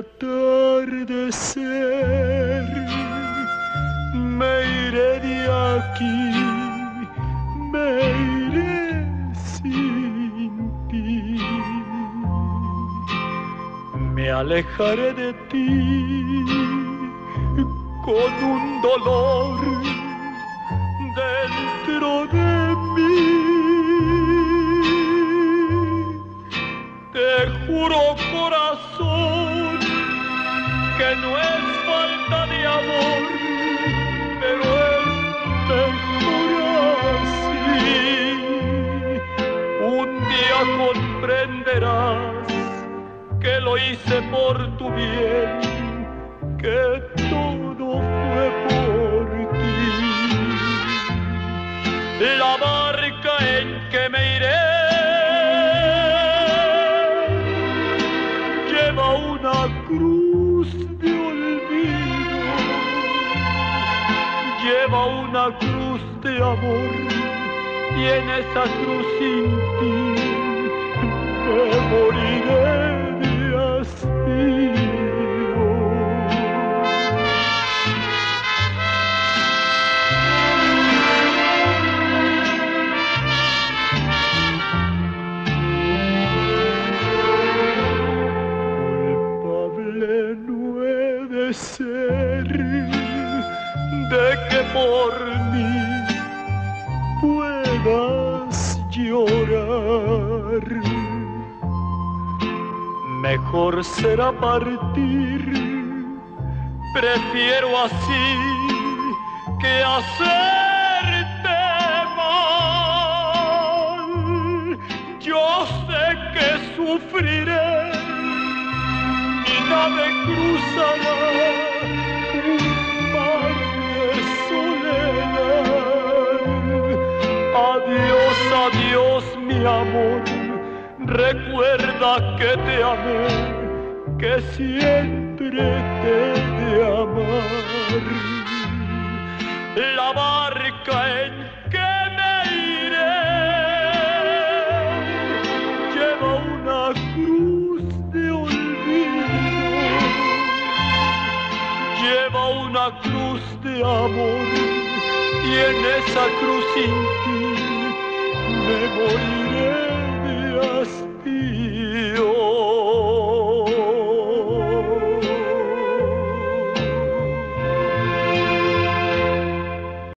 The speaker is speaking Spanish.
atardecer me iré de aquí, me iré sin ti. Me alejaré de ti con un dolor dentro de mí. Te juro corazón Un día comprenderás que lo hice por tu bien, que todo fue por ti. La barca en que me iré lleva una cruz de olvido, lleva una cruz de amor y en esa cruz sin ti me moriré de ser de que por Mejor será partir, prefiero así que hacerte mal. Yo sé que sufriré mi nave cruzará. Adiós, adiós, mi amor. Recuerda que te amé, que siempre te he de amar. La barca en que me iré lleva una cruz de olvido, lleva una cruz de amor y en esa cruz sin ti